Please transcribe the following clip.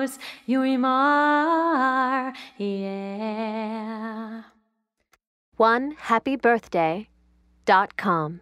close you are, yeah. One happy birthday dot com.